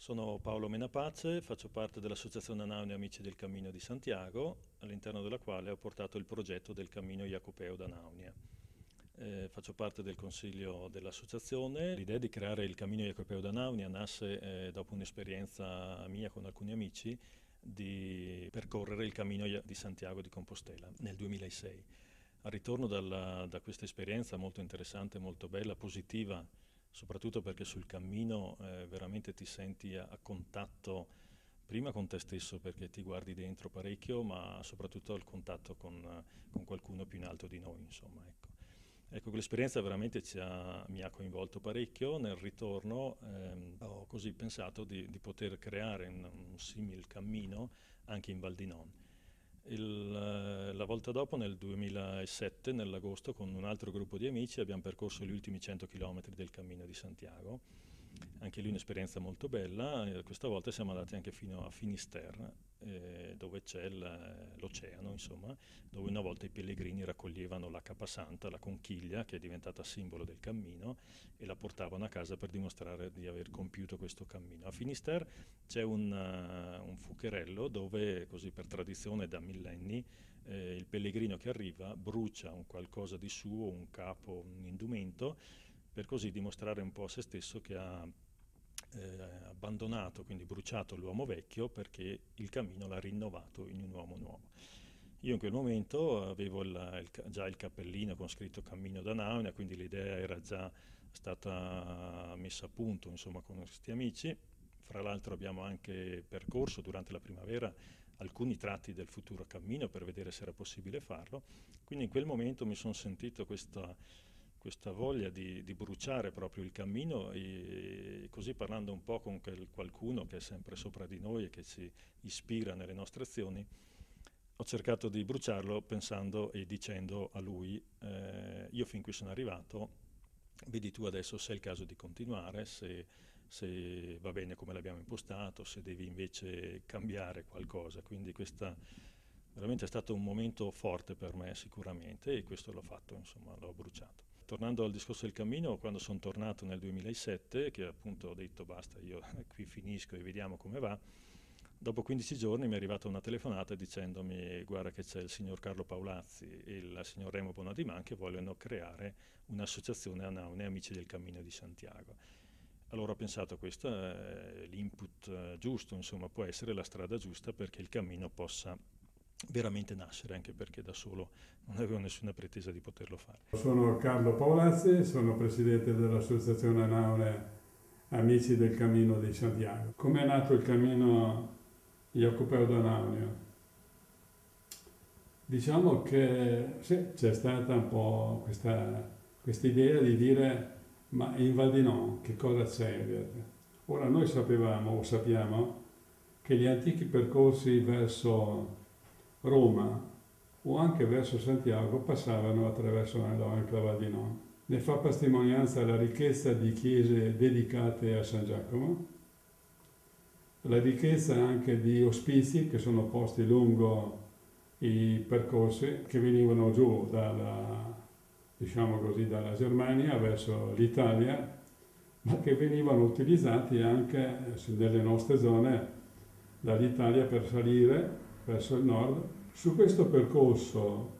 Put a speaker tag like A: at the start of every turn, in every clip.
A: Sono Paolo Menapace, faccio parte dell'Associazione Anaune Amici del Cammino di Santiago, all'interno della quale ho portato il progetto del Cammino Jacopeo d'Anaunia. Eh, faccio parte del consiglio dell'associazione. L'idea di creare il Cammino Jacopeo d'Anaunia nasce eh, dopo un'esperienza mia con alcuni amici di percorrere il Cammino di Santiago di Compostela nel 2006. Al ritorno dalla, da questa esperienza molto interessante, molto bella, positiva, soprattutto perché sul cammino eh, veramente ti senti a, a, contatto prima con te stesso perché ti guardi dentro parecchio, ma soprattutto al contatto con, con qualcuno più in alto di noi. Insomma, ecco. Ecco, quell'esperienza veramente ha, mi ha coinvolto parecchio. Nel ritorno ehm, ho così pensato di, di poter creare un, un simile cammino anche in Val di Non. Il, eh, la volta dopo, nel 2007, nell'agosto, con un altro gruppo di amici, abbiamo percorso gli ultimi 100 km del Cammino di Santiago. Anche lì un'esperienza molto bella. E questa volta siamo andati anche fino a Finisterre, eh, dove c'è l'oceano, insomma, dove una volta i pellegrini raccoglievano la capasanta, la conchiglia, che è diventata simbolo del cammino, e la portavano a casa per dimostrare di aver compiuto questo cammino. A Finisterre c'è un, uh, un, fucherello dove, così per tradizione da millenni, eh, il pellegrino che arriva brucia un qualcosa di suo, un capo, un indumento, per così dimostrare un po' a se stesso che ha eh, abbandonato, quindi bruciato l'uomo vecchio perché il cammino l'ha rinnovato in un uomo nuovo. Io in quel momento avevo il, il, già il cappellino con scritto Cammino da Naunia, quindi l'idea era già stata messa a punto insomma, con questi amici. Fra l'altro abbiamo anche percorso durante la primavera alcuni tratti del futuro cammino per vedere se era possibile farlo. Quindi in quel momento mi sono sentito questa questa voglia di, di, bruciare proprio il cammino e così parlando un po' con quel qualcuno che è sempre sopra di noi e che ci ispira nelle nostre azioni, ho cercato di bruciarlo pensando e dicendo a lui, eh, io fin qui sono arrivato, vedi tu adesso se è il caso di continuare, se, se va bene come l'abbiamo impostato, se devi invece cambiare qualcosa. Quindi questa veramente è stato un momento forte per me sicuramente e questo l'ho fatto, insomma, l'ho bruciato tornando al discorso del cammino, quando sono tornato nel 2007, che appunto ho detto basta, io qui finisco e vediamo come va, dopo 15 giorni mi è arrivata una telefonata dicendomi guarda che c'è il signor Carlo Paolazzi e il signor Remo Bonadiman che vogliono creare un'associazione a Naune Amici del Cammino di Santiago. Allora ho pensato questo è l'input eh, giusto, insomma può essere la strada giusta perché il cammino possa veramente nascere, anche perché da solo non avevo nessuna pretesa di poterlo fare.
B: Sono Carlo Paolazzi, sono presidente dell'Associazione Naune Amici del Cammino di Santiago. Come è nato il cammino Jacopeo d'Anaunio? Diciamo che sì, c'è stata un po' questa idea di dire ma in Val di Non che cosa c'è? Ora noi sapevamo o sappiamo che gli antichi percorsi verso Roma o anche verso Santiago passavano attraverso la Val di Non. Ne fa testimonianza la ricchezza di chiese dedicate a San Giacomo, la ricchezza anche di ospizi che sono posti lungo i percorsi che venivano giù dalla, diciamo così, dalla Germania verso l'Italia, ma che venivano utilizzati anche nelle nostre zone dall'Italia per salire verso il nord. Su questo percorso,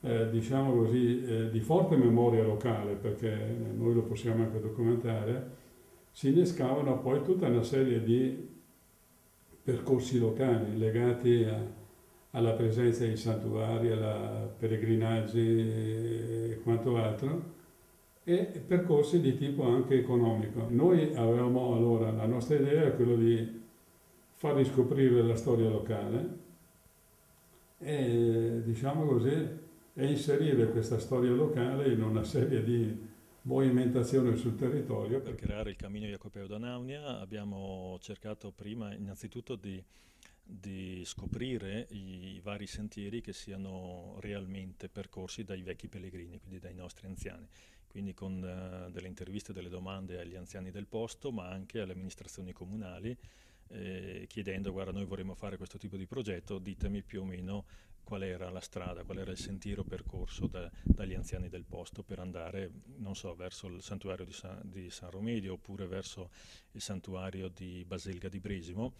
B: eh, diciamo così, eh, di forte memoria locale, perché noi lo possiamo anche documentare, si innescavano poi tutta una serie di percorsi locali legati a, alla presenza di santuari, alla peregrinaggi e quanto altro, e percorsi di tipo anche economico. Noi avevamo allora, la nostra idea era quella di far riscoprire la storia locale, e diciamo così, e inserire questa storia locale in una serie di movimentazioni sul territorio.
A: Per creare il cammino Jacopeo da Naunia abbiamo cercato prima innanzitutto di, di scoprire i, i, vari sentieri che siano realmente percorsi dai vecchi pellegrini, quindi dai nostri anziani, quindi con uh, delle interviste, delle domande agli anziani del posto, ma anche alle amministrazioni comunali eh, chiedendo guarda noi vorremmo fare questo tipo di progetto, ditemi più o meno qual era la strada, qual era il sentiero percorso da, dagli anziani del posto per andare, non so, verso il santuario di San, di San Romedio oppure verso il santuario di Baselga di Bresimo.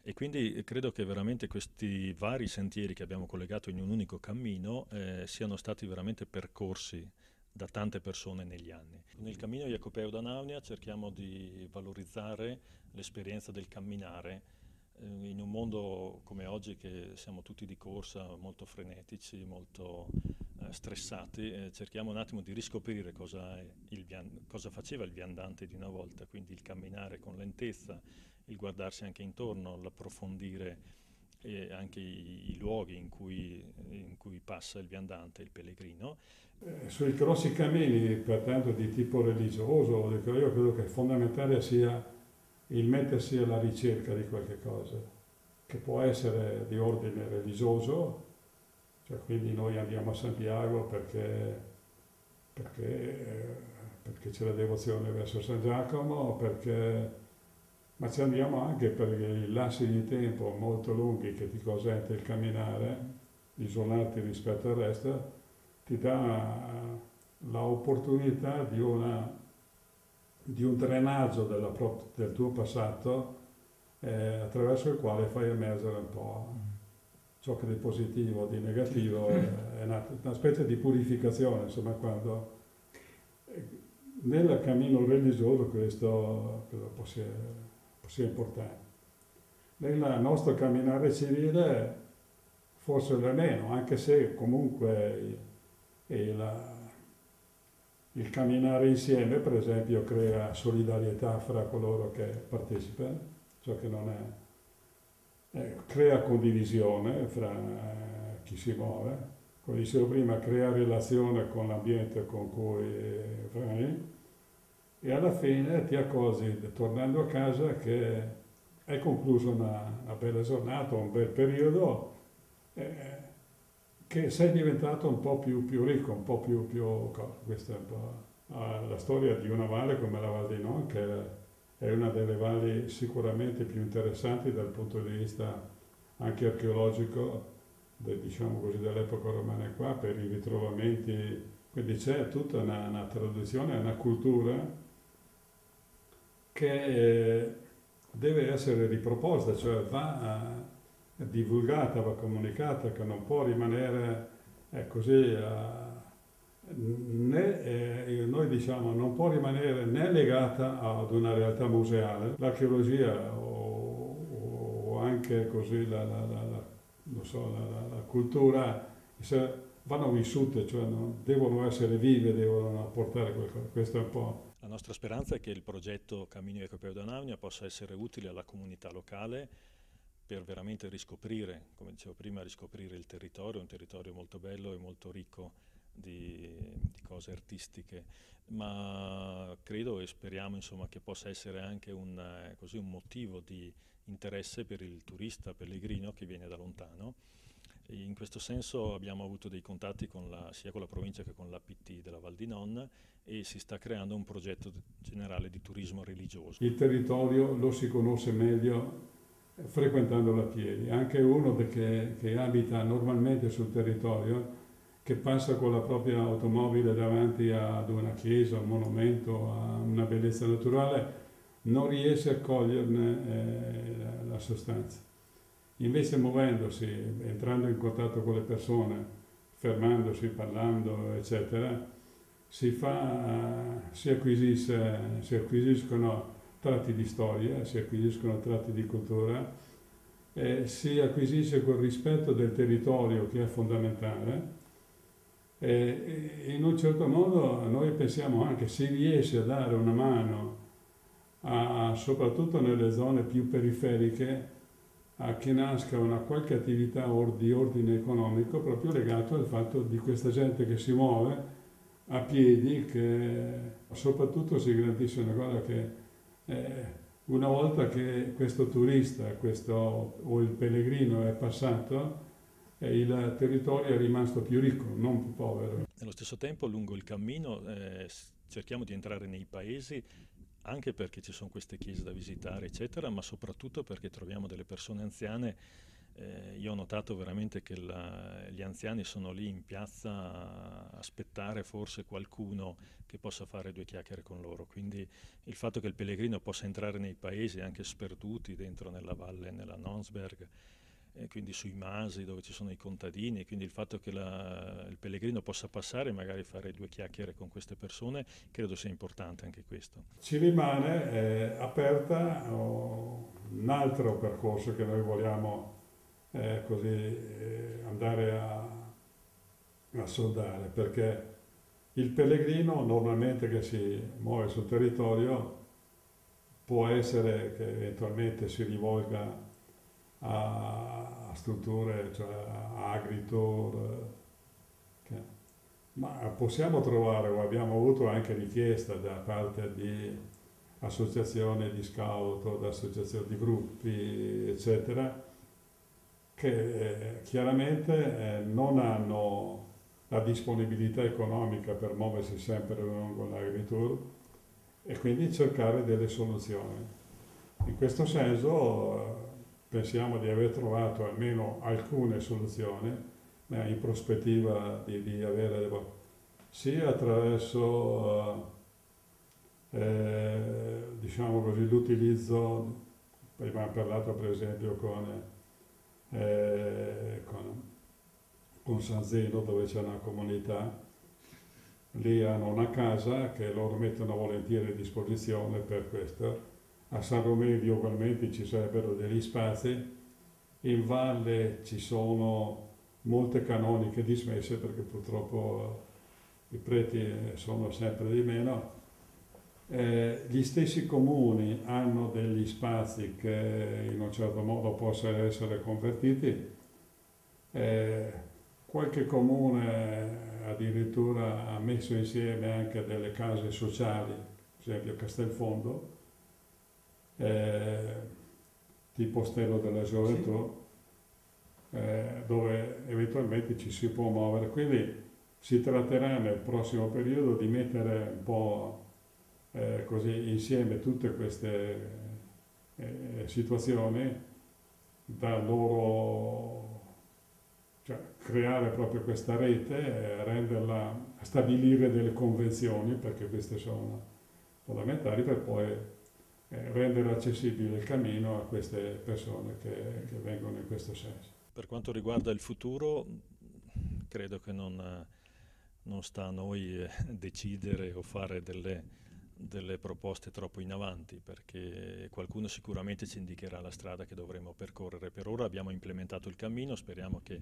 A: E quindi credo che veramente questi vari sentieri che abbiamo collegato in un unico cammino eh, siano stati veramente percorsi da tante persone negli anni. Nel cammino Jacopeo da Naunia cerchiamo di valorizzare l'esperienza del camminare eh, in un mondo come oggi che siamo tutti di corsa, molto frenetici, molto eh, stressati, eh, cerchiamo un attimo di riscoprire cosa, cosa, faceva il viandante di una volta, quindi il camminare con lentezza, il guardarsi anche intorno, l'approfondire e anche i, i luoghi in cui, in cui, passa il viandante, il pellegrino.
B: Eh, sui grossi cammini, pertanto di tipo religioso, io credo che fondamentale sia il mettersi alla ricerca di qualche cosa, che può essere di ordine religioso, cioè quindi noi andiamo a Santiago perché, perché, perché c'è la devozione verso San Giacomo, perché ma ci andiamo anche perché i lassi di tempo molto lunghi che ti consente il camminare, isolarti rispetto al resto, ti dà l'opportunità di, una, di un drenaggio della, del tuo passato eh, attraverso il quale fai emergere un po' ciò che di positivo, di negativo, è una, una specie di purificazione, insomma, quando eh, nel cammino religioso questo credo possa sia importante. Nel nostro camminare civile forse lo è meno, anche se comunque il, il camminare insieme, per esempio, crea solidarietà fra coloro che partecipano, ciò che non è, eh, crea condivisione fra eh, chi si muove, come dicevo prima, crea relazione con l'ambiente con cui vai e alla fine ti accorgi, tornando a casa, che hai concluso una, una bella giornata, un bel periodo, eh, che sei diventato un po' più, più ricco, un po' più, più questa è un po' la storia di una valle come la Val di Non, che è una delle valli sicuramente più interessanti dal punto di vista anche archeologico, de, diciamo così, dell'epoca romana qua, per i ritrovamenti, quindi c'è tutta una, una tradizione, una cultura che eh, deve essere riproposta, cioè va divulgata, va comunicata, che non può rimanere eh, così, eh, né, eh, noi diciamo, non può rimanere né legata ad una realtà museale, l'archeologia o, o anche così la, la, la, so, la cultura vanno vissute, cioè no, devono essere vive, devono apportare qualcosa, questo è un po'
A: La nostra speranza è che il progetto Cammino Ecopeo d'Anaunia possa essere utile alla comunità locale per veramente riscoprire, come dicevo prima, riscoprire il territorio, un territorio molto bello e molto ricco di, di cose artistiche, ma credo e speriamo insomma, che possa essere anche un, eh, così, un motivo di interesse per il turista pellegrino che viene da lontano in questo senso abbiamo avuto dei contatti con la, sia con la provincia che con l'APT della Val di Non e si sta creando un progetto generale di turismo religioso.
B: Il territorio lo si conosce meglio frequentandolo a piedi. Anche uno che, che abita normalmente sul territorio, che passa con la propria automobile davanti ad una chiesa, un monumento, a una bellezza naturale, non riesce a coglierne eh, la sostanza. Invece muovendosi, entrando in contatto con le persone, fermandosi, parlando, eccetera, si, fa, si, si acquisiscono tratti di storia, si acquisiscono tratti di cultura, e si acquisisce quel rispetto del territorio che è fondamentale. E in un certo modo noi pensiamo anche si riesce a dare una mano a, soprattutto nelle zone più periferiche a che nasca una qualche attività di ordine economico proprio legato al fatto di questa gente che si muove a piedi, che soprattutto si garantisce una cosa che eh, una volta che questo turista questo, o il pellegrino è passato, eh, il territorio è rimasto più ricco, non più povero.
A: Nello stesso tempo lungo il cammino eh, cerchiamo di entrare nei paesi anche perché ci sono queste chiese da visitare, eccetera, ma soprattutto perché troviamo delle persone anziane. Eh, io ho notato veramente che la, gli anziani sono lì in piazza a aspettare forse qualcuno che possa fare due chiacchiere con loro, quindi il fatto che il pellegrino possa entrare nei paesi anche sperduti dentro nella valle, nella Nonsberg, quindi sui masi dove ci sono i contadini, quindi il fatto che la, il pellegrino possa passare e magari fare due chiacchiere con queste persone, credo sia importante anche questo.
B: Ci rimane eh, aperta oh, un altro percorso che noi vogliamo eh, così, eh, andare a, a soldare, perché il pellegrino normalmente che si muove sul territorio può essere che eventualmente si rivolga a, strutture, cioè a agritour, che, ma possiamo trovare o abbiamo avuto anche richiesta da parte di associazioni di scout da associazioni di gruppi, eccetera, che eh, chiaramente eh, non hanno la disponibilità economica per muoversi sempre lungo l'agritour e quindi cercare delle soluzioni. In questo senso eh, pensiamo di aver trovato almeno alcune soluzioni, ma in prospettiva di, di avere sia attraverso eh, diciamo così, l'utilizzo, prima abbiamo parlato per esempio con eh, con, con San Zeno dove c'è una comunità, lì hanno una casa che loro mettono volentieri a disposizione per questo. A San Romedio ugualmente ci sarebbero degli spazi, in valle ci sono molte canoniche dismesse perché purtroppo i preti sono sempre di meno. Eh, gli stessi comuni hanno degli spazi che in un certo modo possono essere convertiti, eh, qualche comune addirittura ha messo insieme anche delle case sociali, per esempio Castelfondo, eh, tipo Ostello della Gioventù, sì. eh, dove eventualmente ci si può muovere. Quindi si tratterà nel prossimo periodo di mettere un po' eh, così insieme tutte queste eh, situazioni da loro cioè, creare proprio questa rete, renderla, stabilire delle convenzioni, perché queste sono fondamentali, per poi eh, rendere accessibile il cammino a queste persone che, che, vengono in questo senso.
A: Per quanto riguarda il futuro, credo che non, non sta a noi eh, decidere o fare delle delle proposte troppo in avanti perché qualcuno sicuramente ci indicherà la strada che dovremo percorrere. Per ora abbiamo implementato il cammino, speriamo che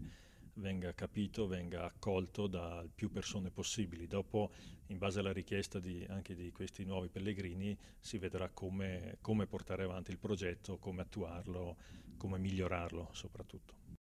A: venga capito, venga accolto da più persone possibili. Dopo, in base alla richiesta di, anche di questi nuovi pellegrini, si vedrà come, come portare avanti il progetto, come attuarlo, come migliorarlo soprattutto.